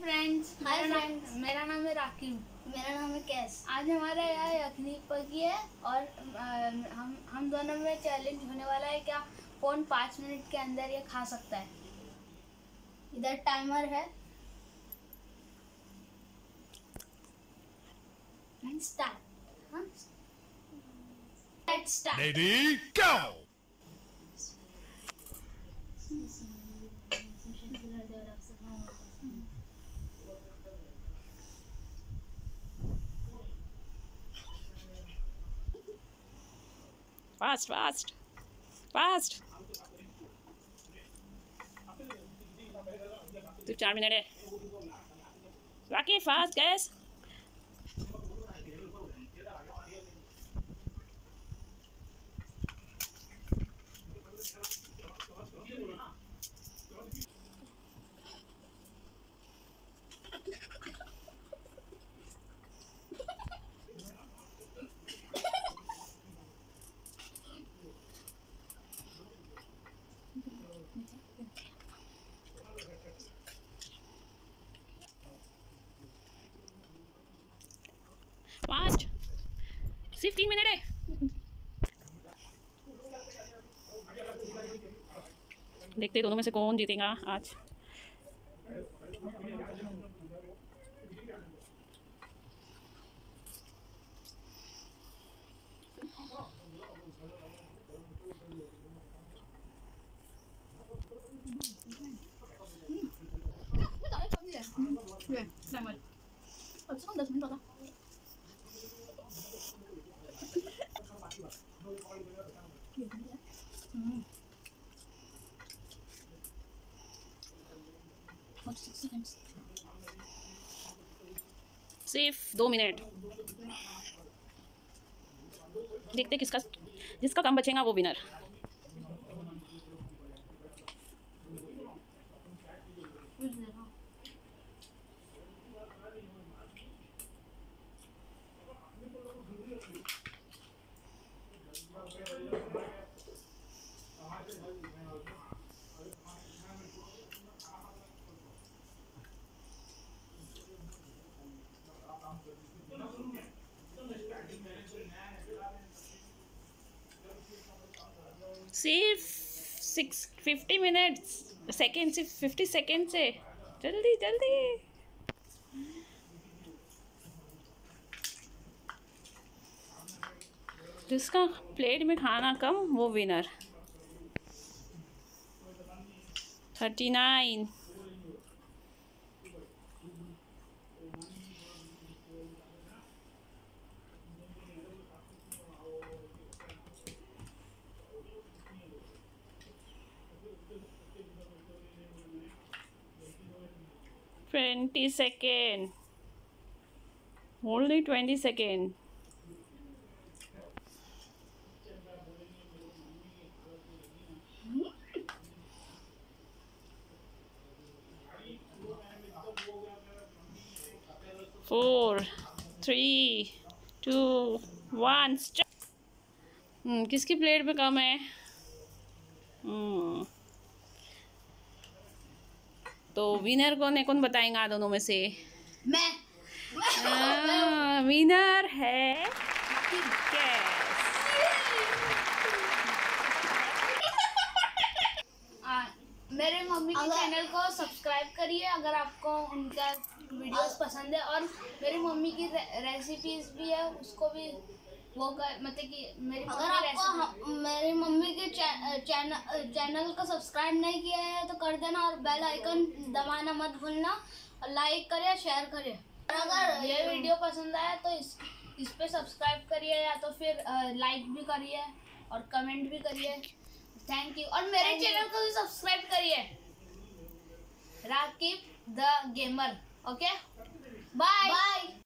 Friends मेरा नाम मेरा नाम है राकिब मेरा नाम है कैस। आज हमारा यहाँ यखनी पकी है और हम हम दोनों में चैलेंज होने वाला है क्या कौन पाँच मिनट के अंदर ये खा सकता है। इधर टाइमर है। स्टार्ट हाँ let's start Ready, go! Fast, fast, fast. तू चार मिनट है। बाकी फास्ट गैस फास्ट सिर्फ़ तीन मिनट है। देखते दोनों में से कौन जीतेगा आज। सिर्फ़ दो मिनट। देखते किसका जिसका कम बचेगा वो विनर सिर्फ़ सिक्स फिफ्टी मिनट्स सेकेंड सिर्फ़ फिफ्टी सेकेंड से जल्दी जल्दी. जिसका प्लेट में खाना कम, वो winner 20 second. Only twenty second. Four, three two one किसकी प्लेट पे कम है? हम्म तो विनर कौन है? कौन बताएँगा दोनों में से? मैं। विनर है कैस आ, मेरे मम्मी के अगर- चैनल को सब्सक्राइब करिए अगर आपको उनका वीडियोस पसंद है और मेरी मम्मी की रे, रेसिपीज़ भी है उसको भी वो कर मतलब कि मेरी अगर आपको मेरी मम्मी के चे- चैनल चैनल को सब्सक्राइब नहीं किया है तो कर देना और बेल आइकन दबाना मत भूलना और लाइक करिए शेयर करिए। अगर ये वीडियो पसंद आया तो इस इस पे सब्सक्राइब करिए या तो फिर लाइक भी करिए और कमेंट भी करिए। थैंक यू और मेरे चैनल को भी सब्सक्राइब करिए। Rakib the gamer okay? Bye bye